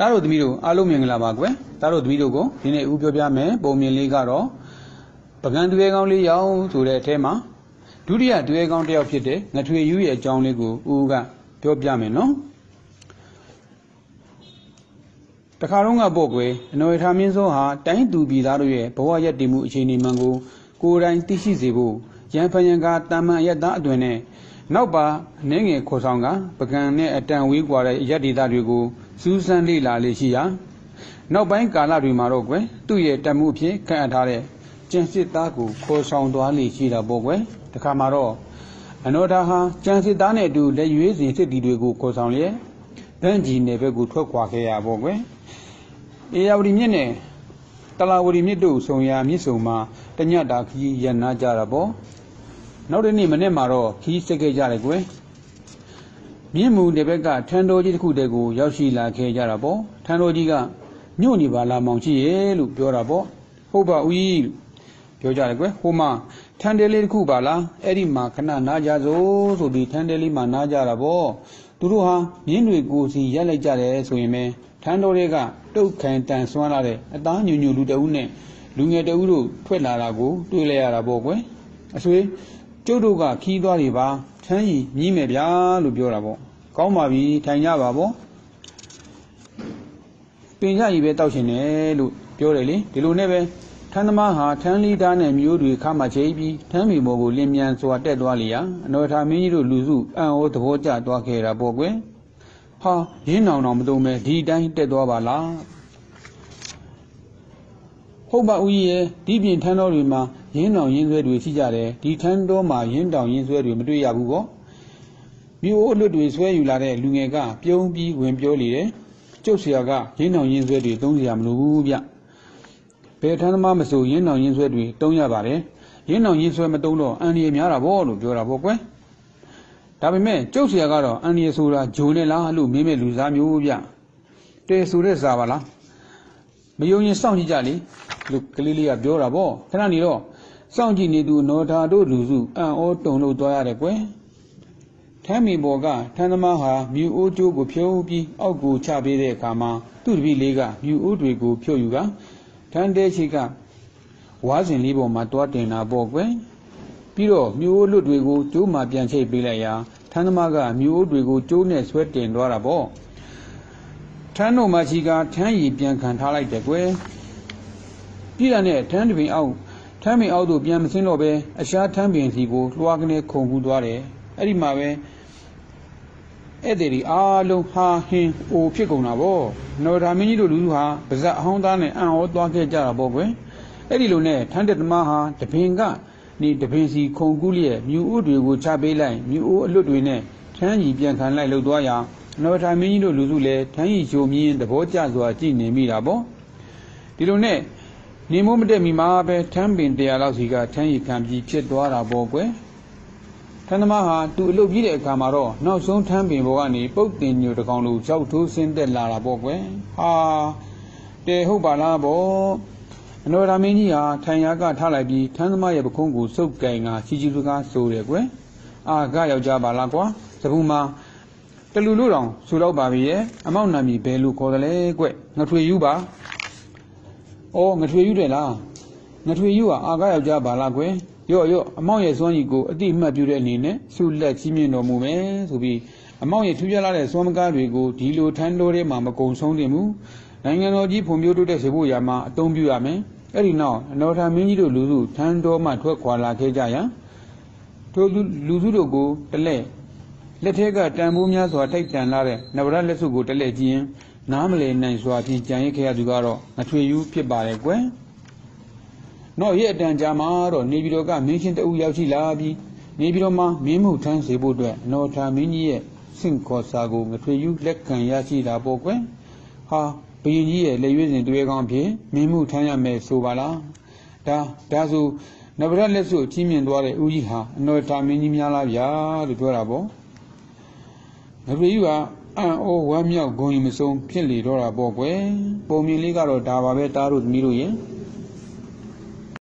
တားတို့သမီးတို့အားလုံးမင်္ဂလာပါကွယ်တားတို့သမီးတို့ကိုဒီနေ့ဥပြောပြမယ်ပုံမြင်လေးကတော့ပကံတွဲကောင်းလေးရောင်းဆိုတဲ့အထဲမှာဒုတိယတွဲကောင်းတစ်ယောက်ဖြစ်တဲ့ငထွေယူရဲ့အကြောင်းလေးကိုဦးကပြောပြမယ်နော်တခါတော့ကပို့ကွယ်အနော်ရထားမင်းစိုးဟာတိုင်းသူပြည်သားတို့ရဲ့ဘဝရက်တည်မှုအခြေအနေမှန်ကိုကိုယ်တိုင်သိရှိစေဖို့ရန်ဖန်ရန်ကတာမန်ရက်သားအတွင်နဲ့နောက်ပါအနေငယ်ခေါ်ဆောင်ကပကံနဲ့အတန်ဝေးကွာတဲ့ရက်ဒေသတွေကို စူးစမ်းလေ့လာလေရှိရာနောက်ပိုင်းကာလတွေမှာတော့ကွယ်သူ့ရဲ့တမှုအဖြစ်ခန့်အပ်ထားတဲ့ကျန်စစ်သားကိုခေါ်ဆောင်သွားလေရှိတာပေါ့ကွယ်တခါမှာတော့အနောဒါဟာကျန်စစ်သားနဲ့အတူလက်ရွေးစဉ်စစ်တီတွေကိုခေါ်ဆောင်လျက်ဗန်းကြီးနယ်ဘက်ကိုထွက်ခွာခဲ့ရပေါ့ကွယ်အေယာဝတီမြစ်နဲ့တလာဝတီမြစ်တို့ဆုံရာမြစ်ဆုံမှာတညတာခကြီးရန်နာကြတာပေါ့နောက်တစ်နေ့မနေ့မှာတော့ခကြီးစိတ်ခဲ့ကြတယ်ကွယ် မြင့်မူတဲ့ဘက်ကထန်တော်ကြီးတစ်ခုတည်းကိုရောက်ရှိလာခဲ့ကြတာပေါ့ထန်တော်ကြီးကညို့နေပါလားမောင်ကြီးရဲ့လို့ပြောတာပေါ့ဟုတ်ပါဦးကြီးလို့ပြောကြတယ်ကွယ်ဟိုမှာထန်တယ်လေးတစ်ခုပါလားအဲ့ဒီမှာခဏနားကြစို့ဆိုပြီးထန်တယ်လေးမှာနားကြတာပေါ့သူတို့ဟာမြင်းတွေကိုစီရက်လိုက်ကြတယ်ဆိုရင်ပဲထန်တော်တွေကတုတ်ခံတန်ဆွမ်းလာတဲ့အသားညူညူလူတအုပ်နဲ့လူငယ်တအုပ်တို့ထွက်လာတာကိုတွေ့လိုက်ရတာပေါ့ကွယ်အဆွေ ကျုပ်တို့ကခီးသွားတွေပါထမ်းရီမြည်မယ်ဗျာလို့ပြောတာပေါ့ကောင်းပါပြီထိုင်ကြပါပေါ့ပင်ကြကြီးပဲတောက်ရှင်တယ်လို့ပြောတယ်လေဒီလိုနဲ့ပဲထန်းသမားဟာထန်းလီသားနဲ့မျိုးတွေခမချိပြီးထန်းမီမောကိုလင်းမြန်စွာတက်သွားလျာအနော်ထာမင်းကြီးတို့လူစုအံ့ဩသဘောကျသွားခဲ့တာပေါ့ကွယ်ဟာရင်းနောင်တော်မတုံးပဲဒီတိုင်းတက်သွားပါလားဟုတ်ပါဦးကြီးရဲ့ဒီပြင်ထန်းတော်တွေမှာ ရင်းတောင်ရင်းဆွဲတွေရှိကြတယ်ဒီထန်းတော်မှာရင်းတောင်ရင်းဆွဲတွေမတွေ့ရဘူးပေါ့မြို့အလွတ်တွေဆွဲယူလာတဲ့လူငယ်ကပြုံးပြီးဝင်ပြောလေတယ်ကျုပ်ဆရာကရင်းတောင်ရင်းဆွဲတွေသုံးစရာမလိုဘူးဗျဘယ်ထန်းသမားမဆိုရင်းတောင်ရင်းဆွဲတွေတုံးရပါတယ်ရင်းတောင်ရင်းဆွဲမတုံးတော့အန်ဒီရများတာပေါ့လို့ပြောတာပေါ့ကွယ်ဒါပေမဲ့ကျုပ်ဆရာကတော့အန်ဒီရဆိုတာဂျိုနဲ့လားလို့မင်းမဲ့လူစားမျိုးဗျတဲဆိုတဲ့စားပါလားမယုံရင်စောင့်ကြည့်ကြလေလို့ကလေးလေးကပြောတာပေါ့ခဏနေတော့ စောင့်ကြည့်နေသူနော်ထာတို့လူစုအံ့ဩတုန်လို့သွားရတယ်ကွယ်ထမ်းမီဘော်ကထမ်းသမားဟာမြူအိုးကျိုးကိုဖြုံးပြီးအောက်ကိုချပေးတဲ့အခါမှာသူ့တပည့်လေးကမြူအိုးတွေကိုဖြုတ်ယူကထမ်းတဲချီကဝါးစင်လေးပေါ်မှာတွားတင်တာပေါ့ကွယ်ပြီးတော့မြူအိုးလွတ်တွေကိုကျိုးမှပြန်ချိတ်ပေးလိုက်ရာထမ်းသမားကမြူအိုးတွေကိုကျိုးနဲ့ဆွဲတင်သွားတာပေါ့ထမ်းတို့မှချီကထမ်းရည်ပြန်ခံထားလိုက်တယ်ကွယ်ပြည်ရနဲ့ထမ်းတပင်အောက် ထမ်းပင်အောက်သို့ပြန်မစင်းတော့ပဲအရှားထမ်းပင်စီကိုလွှားကနေခုန်ကူးသွားတယ်အဲ့ဒီမှာပဲဧည့်သည်တွေအားလုံးဟာဟင်းအိုဖြစ်ကုန်တာဗောနော်ဒါမင်းကြီးတို့လူလူဟာပါဇက်အဟောင်းသားနဲ့အံ့ဩသွားခဲ့ကြတာဗောကွယ်အဲ့ဒီလိုနဲ့ထမ်းတဲ့သမားဟာတပင်ကနေတပင်စီခုန်ကူးလျက်မြူဥတွေကိုချပေးလိုက်မြူဥအလွတ်တွေနဲ့ထမ်းကြီးပြန်ခံလိုက်လှုပ်သွားရာနော်ဒါမင်းကြီးတို့လူစုလည်းထမ်းကြီးချိုမြင်းသဘောကျစွာကြည်နေမိတာဗောဒီလိုနဲ့ နေမိုးမတက်မီမှာပဲထမ်းပင်တရားလောက်စီကထမ်းရီခံပြီးဖြစ်သွားတာပေါ့ကွယ်ထမ်းသမားဟာသူအလုပ်ပြီးတဲ့အခါမှာတော့နောက်ဆုံးထမ်းပင်ဘောကနေပုတ်တင်ညိုတကောင်လိုကြောက်ထိုးဆင်းသက်လာတာပေါ့ကွယ်ဟာတဲဟုတ်ပါလားဗောအနော်ရာမင်းကြီးဟာထိုင်ရာကထားလိုက်ပြီးထမ်းသမားရဲ့ပခုံးကိုစုပ်ကင်ကချီချီစကားဆိုတယ်ကွယ်အာကယောက်ျားပါလားကွာသဘူးမှာတလူလို့တောင်ဆိုတော့ပါပြီရဲ့အမောက်နာမီဘယ်လိုခေါ်တယ်လဲကွငထွေယူပါ။ အော်ငထွေယူတယ်လား။ငထွေယူကအာကားယောက်ျားပါလားကွယ်။ရော့ရော့အမောင်ရဲ့စွမ်းရည်ကိုအတိအမှတ်ပြုတဲ့အနေနဲ့ဆုလက်ချီးမြှင့်တော်မူမယ်ဆိုပြီးအမောင်ရဲ့ထူးခြားလာတဲ့စွမ်းမကားတွေကိုဒီလိုထမ်းတော်ထဲမှာမကုံဆုံးတင်ဘူး။နိုင်ငံတော်ကြီးဖွံ့ဖြိုးတိုးတက်စေဖို့ရာမှာအသုံးပြုရမယ်။အဲ့ဒီနောက်အနော်ထာမင်းကြီးတို့လူစုထမ်းတော်မှထွက်ခွာလာခဲ့ကြရန်ထိုလူစုတို့ကိုတလဲလက်ထက်ကတန်ဖိုးများစွာထိုက်တန်လာတဲ့နဗရလက်စုကိုတလဲကြည့်ရင် နားမလည်နိုင်စွာဖြင့်ကြံရခဲ့ရသူကတော့ငထွေယူဖြစ်ပါတယ်ကွယ်။နောက်ရဲ့အတန်ကြာမှာတော့နေပြည်တော်ကမင်းချင်းတအူရောက်ရှိလာပြီးနေပြည်တော်မှာမင်းမှုထမ်းစေဖို့အတွက်နော်ထာမင်းကြီးရဲ့ဆင့်ခေါ်စာကိုငထွေယူလက်ခံရရှိတာပေါ့ကွယ်။ဟာဘုရင်ကြီးရဲ့လက်ရွေးစင်တွေ့ကောင်းဖြင့်မင်းမှုထမ်းရမယ်ဆိုပါလား။ဒါဒါဆိုနဗရလက်စုကြီးမြင့်သွားတဲ့ဦးကြီးဟာအနော်ထာမင်းကြီးများလားဗျာလို့ပြောတာပေါ့။ငထွေယူက အံ့ဩဝမ်းမြောက်ဂုဏ်ယူမဆုံးဖြစ်လေတော့တာပေါ့ကွယ်ပုံမြင်လေးကတော့ဒါပါပဲတားတို့သမီးတို့ရဲ့